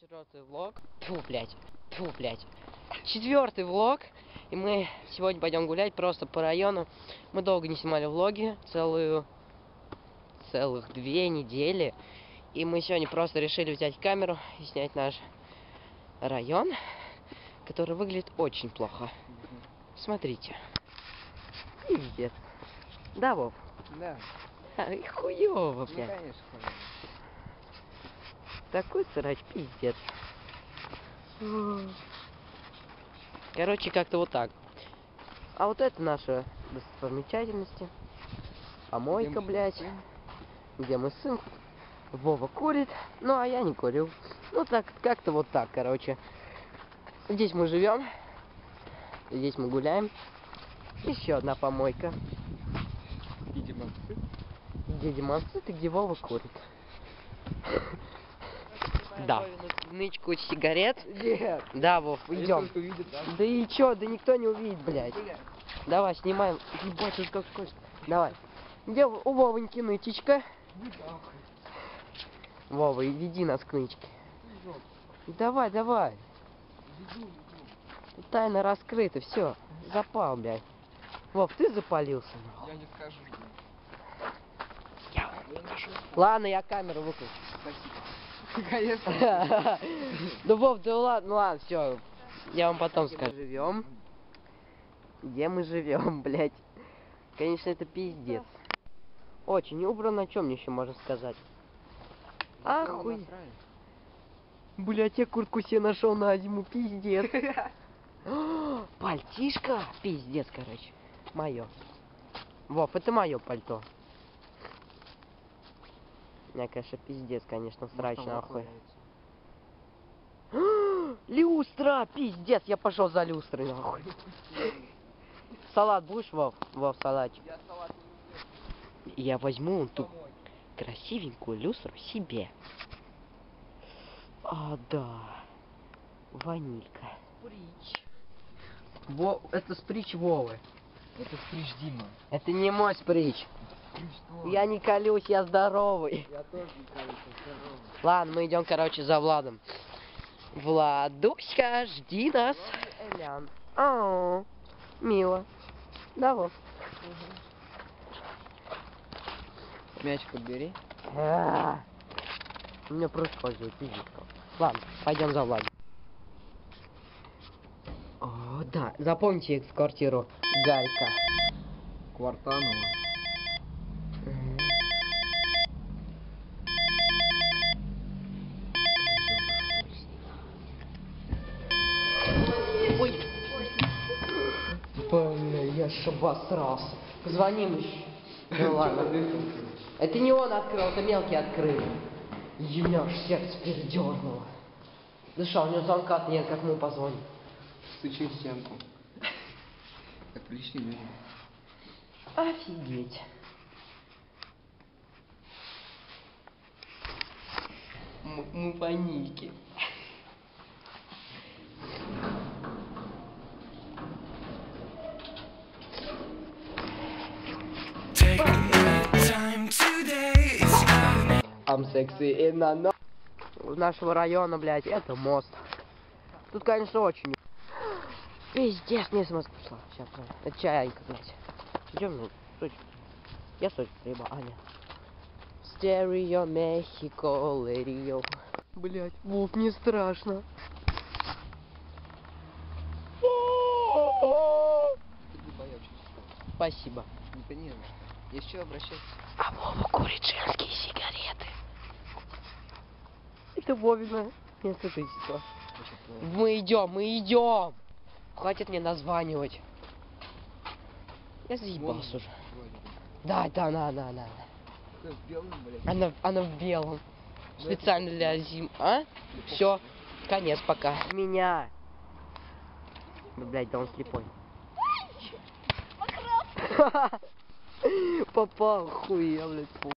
четвертый влог. Фу, блядь. Фу, блядь. Четвертый влог. И мы сегодня пойдем гулять просто по району. Мы долго не снимали влоги. Целую... Целых две недели. И мы сегодня просто решили взять камеру и снять наш район, который выглядит очень плохо. Смотрите. Пиздец. Да, Вов? Да, Ай, хуёво, ну блядь. конечно. Такой срач, пиздец. Короче, как-то вот так. А вот это наши достопримечательности. Помойка, блядь. Где мы сын. Вова курит, ну а я не курю. Ну так, как-то вот так, короче. Здесь мы живем. Здесь мы гуляем. Еще одна помойка. Видимо. Где демонстрит и где Вова курит. Да. Нычку сигарет. Нет. Да, Вов, идем. увидят, да? И чё, да никто не увидит, блядь. Давай, снимаем. Ебать, тут как скользко. Давай. Где у Вовоньки нычечка? Вова, веди нас к нычке. Давай, давай. Тайна раскрыта, все. Запал, блядь. Вов, ты запалился, нахуй. Я не скажу. Я Ладно, я камеру выключу. Спасибо. Конечно. Да Вов, да ладно, ну ладно, все. Я вам потом скажу. Живем. Где мы живем, блядь? Конечно, это пиздец. Очень убрано, о чем мне еще можно сказать? Ахуй. Блять, я куртку себе нашел на зиму, пиздец. Пальтишка? Пиздец, короче. Мое. Вов, это мое пальто. У меня, конечно, пиздец, конечно, срач нахуй. Люстра! Пиздец, я пошел за люстрой, нахуй. Салат будешь, Вов? Вов, салатик. Я салат Я возьму ту красивенькую люстру себе. А, да. Ванилька. Сприч. Во, это сприч Вовы. Это стриж Дима. Это не мой сприч. Я не колюсь, я здоровый. Я тоже не кажется, здорово. Ладно, мы идем, короче, за Владом. Владуська, жди нас. Элян. О, мило. Да, Вов. Мяч подбери. А, У меня происходит физика. Ладно, пойдем за Владом. О, да, запомните их в квартиру Галька. Квартанова. Ой. Блин, я ж обосрался. Позвоним еще. Ну ладно. Это не он открыл, это мелкий открыл. И меня аж сердце передернуло. Да что, у него звонка нет, как мы позвоним? Стучи в стенку. Приличный люди. Офигеть. Мы, мы not I'm sexy in the нашего района, блядь, это мост. Тут, конечно, очень... Пиздец, не смысл пошла. Сейчас, это чайка, блядь. Идем, ну, суть. Я суть приебал, а, нет. Стерео, Мехико, Лерио. Блядь, Вов, не страшно. Спасибо. Не не что. Есть что обращаться. А Вова курит женские сигареты. Это Вовина место жительства. Значит, Мы идем, мы идем. Хватит мне названивать. Я заебался уже. Да, да, она, она, она. Ты в белом, блядь. Она, она в белом. Специально для зим. А? Все. Конец пока. Меня. Да, блядь, да он слепой. Попал, хуя, блядь.